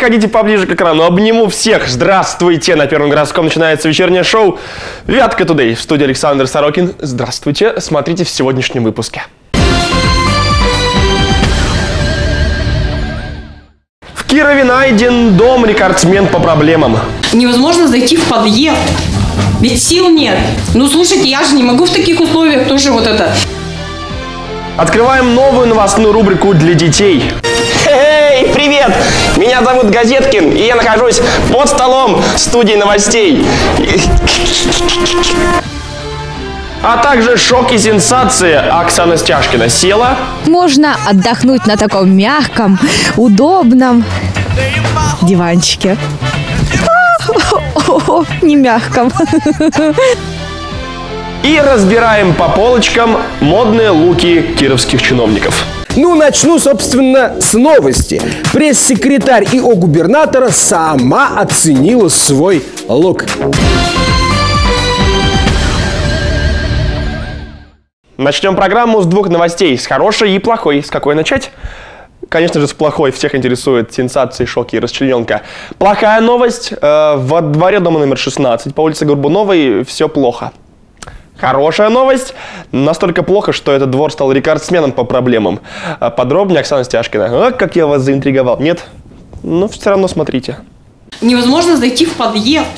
подходите поближе к экрану, обниму всех. Здравствуйте! На Первом городском начинается вечернее шоу «Вятка Тудей». В студии Александр Сорокин. Здравствуйте, смотрите в сегодняшнем выпуске. В Кирове найден дом рекордсмен по проблемам. Невозможно зайти в подъезд. Ведь сил нет. Ну, слушайте, я же не могу в таких условиях тоже вот это. Открываем новую новостную рубрику для детей. Эй, привет! Меня зовут Газеткин, и я нахожусь под столом студии новостей. А также шок и сенсация. Оксана Стяжкина села. Можно отдохнуть на таком мягком, удобном диванчике. О, не мягком. И разбираем по полочкам модные луки кировских чиновников. Ну, начну, собственно, с новости. Пресс-секретарь ИО губернатора сама оценила свой лук. Начнем программу с двух новостей, с хорошей и плохой. С какой начать? Конечно же, с плохой. Всех интересует сенсации, шоки и расчлененка. Плохая новость. Э, во дворе дома номер 16 по улице Горбуновой все плохо. Хорошая новость. Настолько плохо, что этот двор стал рекордсменом по проблемам. А Подробнее Оксана Стяжкина. А, как я вас заинтриговал. Нет? Ну, все равно смотрите. Невозможно зайти в подъезд.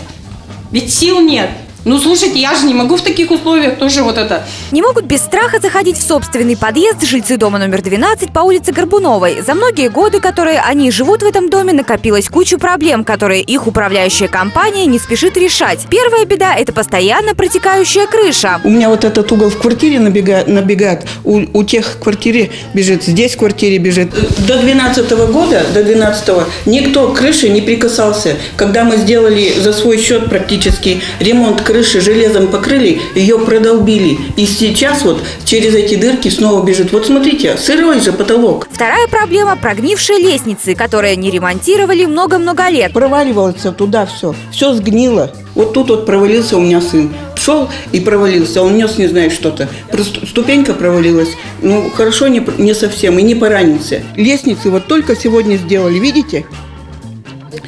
Ведь сил нет. Ну, слушайте, я же не могу в таких условиях тоже вот это. Не могут без страха заходить в собственный подъезд жильцы дома номер 12 по улице Горбуновой. За многие годы, которые они живут в этом доме, накопилось кучу проблем, которые их управляющая компания не спешит решать. Первая беда – это постоянно протекающая крыша. У меня вот этот угол в квартире набегает, набегает у, у тех в квартире бежит, здесь в квартире бежит. До 12 года, до 12 никто к крыше не прикасался. Когда мы сделали за свой счет практически ремонт крыши железом покрыли, ее продолбили. И сейчас вот через эти дырки снова бежит. Вот смотрите, сырой же потолок. Вторая проблема – прогнившие лестницы, которые не ремонтировали много-много лет. Проваливался туда все. Все сгнило. Вот тут вот провалился у меня сын. Шел и провалился, он нес не знаю что-то. Просто ступенька провалилась. Ну, хорошо, не, не совсем, и не поранился. Лестницы вот только сегодня сделали, видите?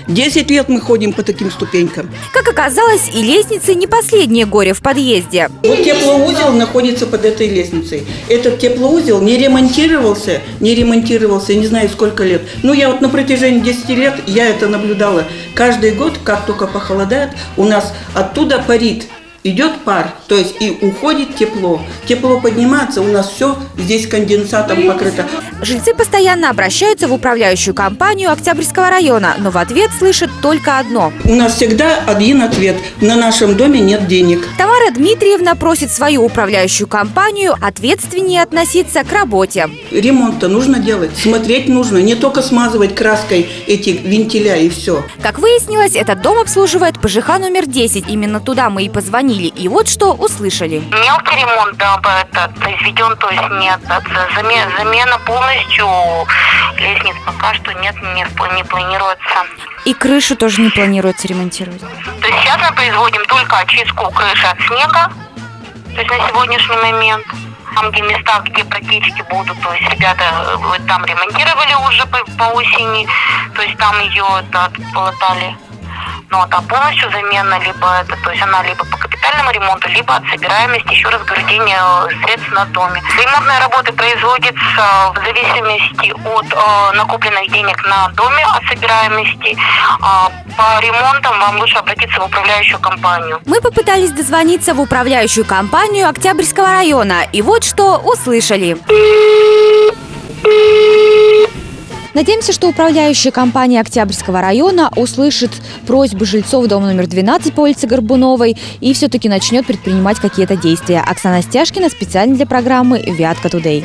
Десять лет мы ходим по таким ступенькам. Как оказалось, и лестницы не последнее горе в подъезде. Вот теплоузел находится под этой лестницей. Этот теплоузел не ремонтировался, не ремонтировался, не знаю сколько лет. Ну, я вот на протяжении 10 лет, я это наблюдала. Каждый год, как только похолодает, у нас оттуда парит идет пар, то есть и уходит тепло. Тепло поднимается, у нас все здесь конденсатом покрыто. Жильцы постоянно обращаются в управляющую компанию Октябрьского района, но в ответ слышат только одно. У нас всегда один ответ. На нашем доме нет денег. Тамара Дмитриевна просит свою управляющую компанию ответственнее относиться к работе. Ремонт-то нужно делать, смотреть нужно, не только смазывать краской эти вентиля и все. Как выяснилось, этот дом обслуживает ПЖХ номер 10. Именно туда мы и позвонили. И вот что услышали. Мелкий ремонт да, это, произведен, то есть нет. Замена, замена полностью лестниц пока что нет, не, не планируется. И крышу тоже не планируется ремонтировать. То есть сейчас мы производим только очистку крыши от снега, то есть на сегодняшний момент. Там, где места, где протечки будут, то есть ребята э, там ремонтировали уже по, по осени, то есть там ее это, полотали. Ну, а там полностью замена, либо это, то есть она либо по капитальному ремонту, либо от собираемости, еще раз говорю, денег средств на доме. Ремонтные работы производятся в зависимости от э, накопленных денег на доме, от собираемости. Э, по ремонтам вам лучше обратиться в управляющую компанию. Мы попытались дозвониться в управляющую компанию Октябрьского района, и вот что услышали. Надеемся, что управляющая компания Октябрьского района услышит просьбы жильцов дома номер 12 по улице Горбуновой и все-таки начнет предпринимать какие-то действия. Оксана Стяжкина специально для программы «Вятка Тудей».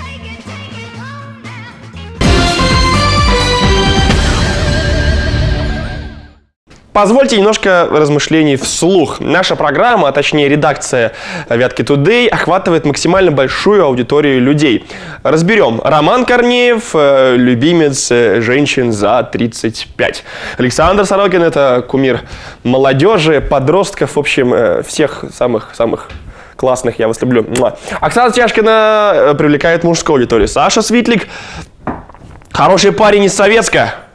Позвольте немножко размышлений вслух. Наша программа, а точнее редакция Вятки Today, охватывает максимально большую аудиторию людей. Разберем. Роман Корнеев, э, любимец э, женщин за 35. Александр Сорокин – это кумир молодежи, подростков, в общем, э, всех самых-самых классных, я вас люблю. Оксана Тяжкина привлекает мужскую аудиторию. Саша Светлик – хороший парень из Советска.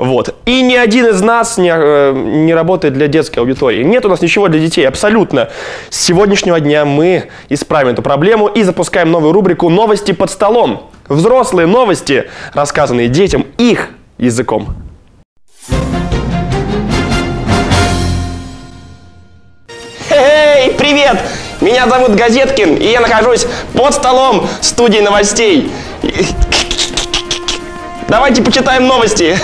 Вот. И ни один из нас не, э, не работает для детской аудитории. Нет у нас ничего для детей, абсолютно. С сегодняшнего дня мы исправим эту проблему и запускаем новую рубрику «Новости под столом». Взрослые новости, рассказанные детям их языком. Эй, привет! Меня зовут Газеткин, и я нахожусь под столом студии новостей. Давайте почитаем новости.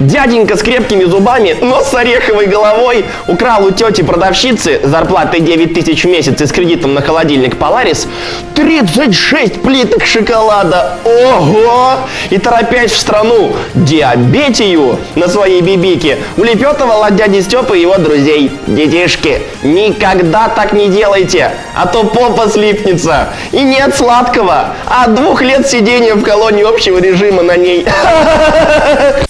Дяденька с крепкими зубами, но с ореховой головой украл у тети продавщицы зарплатой 9 тысяч в месяц и с кредитом на холодильник Polaris 36 плиток шоколада. Ого! И торопясь в страну диабетию на своей бибике, улепетывал от дяди Степы и его друзей. Детишки, никогда так не делайте, а то попа слипнется. И нет сладкого, а двух лет сидения в колонии общего режима на ней.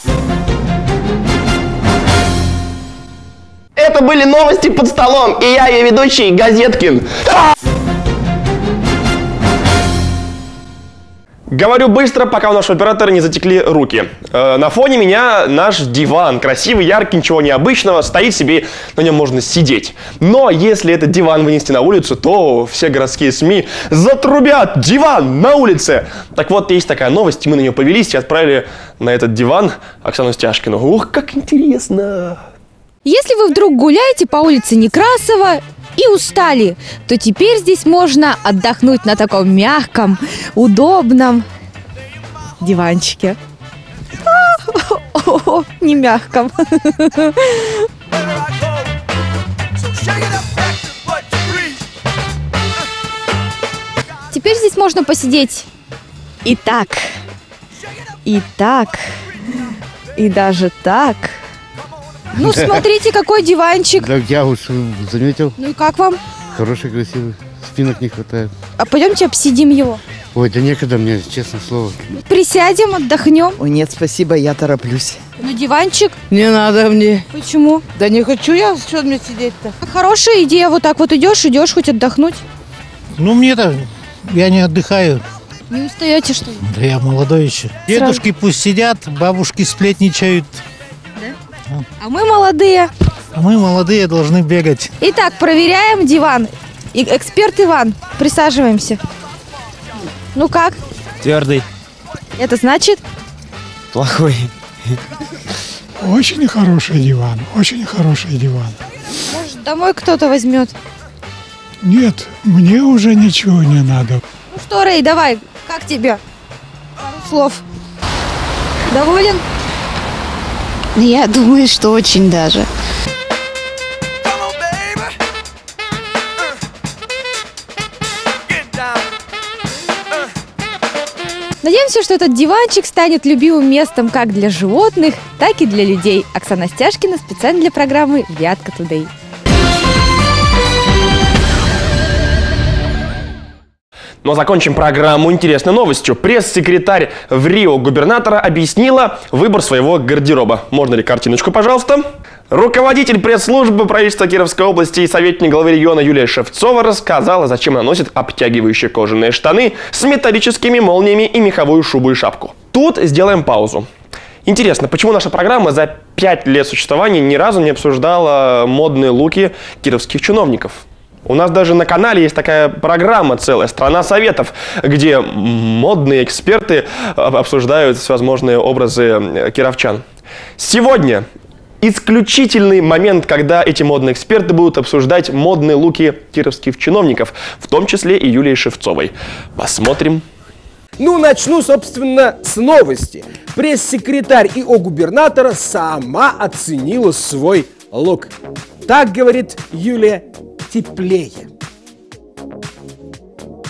Это были новости под столом, и я ее ведущий Газеткин. Говорю быстро, пока у нашего оператора не затекли руки. Э, на фоне меня наш диван. Красивый, яркий, ничего необычного. Стоит себе, на нем можно сидеть. Но если этот диван вынести на улицу, то все городские СМИ затрубят диван на улице. Так вот, есть такая новость, мы на нее повелись и отправили на этот диван Оксану Стяжкину. Ух, как интересно! Если вы вдруг гуляете по улице Некрасова и устали, то теперь здесь можно отдохнуть на таком мягком, удобном диванчике. Не мягком. Теперь здесь можно посидеть и так, и так, и даже так. Ну, смотрите, какой диванчик. Да, я уж заметил. Ну и как вам? Хороший, красивый. Спинок не хватает. А пойдемте обсидим его. Ой, да некогда мне, честное слово. Присядем, отдохнем. Ой, нет, спасибо, я тороплюсь. Ну, диванчик. Не надо мне. Почему? Да не хочу я, что мне сидеть-то? Хорошая идея. Вот так вот идешь, идешь хоть отдохнуть. Ну, мне-то, я не отдыхаю. Не устаете, что ли? Да я молодой еще. Дедушки пусть сидят, бабушки сплетничают. А мы молодые. А мы молодые должны бегать. Итак, проверяем диван. И эксперт Иван, присаживаемся. Ну как? Твердый. Это значит? Плохой. Очень хороший диван, очень хороший диван. Может, домой кто-то возьмет? Нет, мне уже ничего не надо. Ну что, Рэй, давай, как тебе? Пару слов. Доволен? Я думаю, что очень даже. Надеемся, что этот диванчик станет любимым местом как для животных, так и для людей. Оксана Стяжкина специально для программы «Вятка Тудей». Но закончим программу интересной новостью. Пресс-секретарь в Рио губернатора объяснила выбор своего гардероба. Можно ли картиночку, пожалуйста? Руководитель пресс-службы правительства Кировской области и советник главы региона Юлия Шевцова рассказала, зачем она носит обтягивающие кожаные штаны с металлическими молниями и меховую шубу и шапку. Тут сделаем паузу. Интересно, почему наша программа за пять лет существования ни разу не обсуждала модные луки кировских чиновников? У нас даже на канале есть такая программа целая «Страна советов», где модные эксперты обсуждают всевозможные образы э, кировчан. Сегодня исключительный момент, когда эти модные эксперты будут обсуждать модные луки кировских чиновников, в том числе и Юлии Шевцовой. Посмотрим. Ну, начну, собственно, с новости. Пресс-секретарь ИО губернатора сама оценила свой лук. Так говорит Юлия теплее.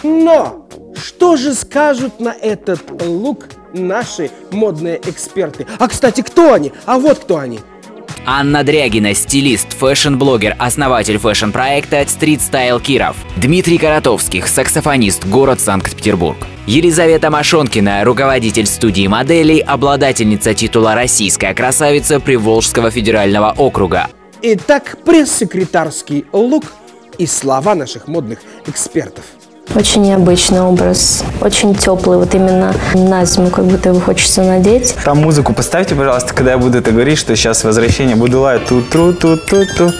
Но что же скажут на этот лук наши модные эксперты? А, кстати, кто они? А вот кто они. Анна Дрягина, стилист, фэшн-блогер, основатель фэшн-проекта Street Style Киров. Дмитрий Коротовских, саксофонист, город Санкт-Петербург. Елизавета Машонкина, руководитель студии моделей, обладательница титула «Российская красавица» Приволжского федерального округа. Итак, пресс-секретарский лук и слова наших модных экспертов. Очень необычный образ, очень теплый, вот именно на зиму как будто его хочется надеть. Там музыку поставьте, пожалуйста, когда я буду это говорить, что сейчас возвращение Будулая ту-тру-ту-ту-ту.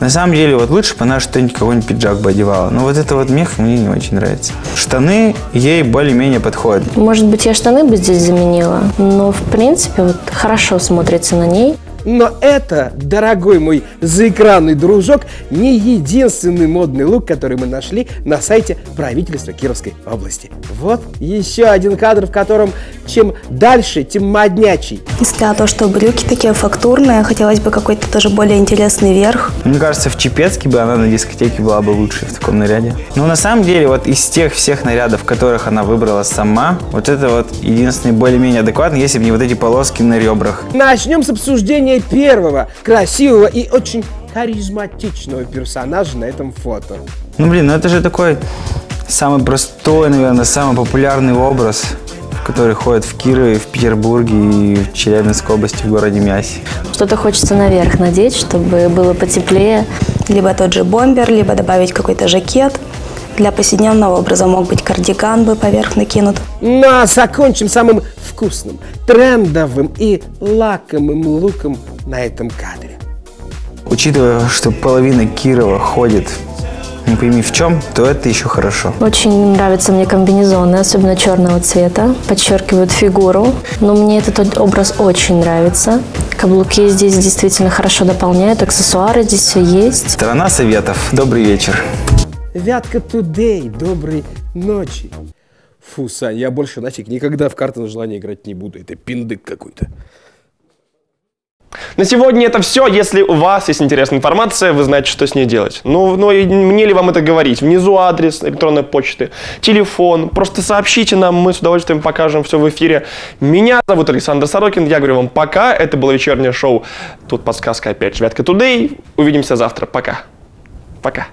На самом деле, вот лучше бы она что-нибудь, какой-нибудь пиджак бы одевала. Но вот это вот мех мне не очень нравится. Штаны ей более-менее подходят. Может быть, я штаны бы здесь заменила, но в принципе вот хорошо смотрится на ней. Но это, дорогой мой заэкранный дружок, не единственный модный лук, который мы нашли на сайте правительства Кировской области. Вот еще один кадр, в котором чем дальше, тем моднячий. Несмотря на то, что брюки такие фактурные, хотелось бы какой-то тоже более интересный верх. Мне кажется, в Чепецке бы она на дискотеке была бы лучше в таком наряде. Но на самом деле, вот из тех всех нарядов, которых она выбрала сама, вот это вот единственный более-менее адекватный, если бы не вот эти полоски на ребрах. Начнем с обсуждения первого красивого и очень харизматичного персонажа на этом фото. Ну, блин, ну это же такой самый простой, наверное, самый популярный образ, который ходит в Кирове, в Петербурге и в Челябинской области, в городе Мясе. Что-то хочется наверх надеть, чтобы было потеплее. Либо тот же бомбер, либо добавить какой-то жакет. Для повседневного образа мог быть кардиган бы поверх накинут. Ну а закончим самым вкусным, трендовым и лакомым луком на этом кадре. Учитывая, что половина Кирова ходит не пойми в чем, то это еще хорошо. Очень нравятся мне комбинезоны, особенно черного цвета, подчеркивают фигуру. Но мне этот образ очень нравится. Каблуки здесь действительно хорошо дополняют, аксессуары здесь все есть. Страна советов. Добрый вечер. Вятка Тудей, доброй ночи. Фу, Сань, я больше нафиг никогда в карты на желание играть не буду. Это пиндык какой-то. На сегодня это все. Если у вас есть интересная информация, вы знаете, что с ней делать. Ну, ну и мне ли вам это говорить? Внизу адрес электронной почты, телефон. Просто сообщите нам, мы с удовольствием покажем все в эфире. Меня зовут Александр Сорокин. Я говорю вам пока. Это было вечернее шоу. Тут подсказка опять же. Вятка Тудей. Увидимся завтра. Пока. Пока.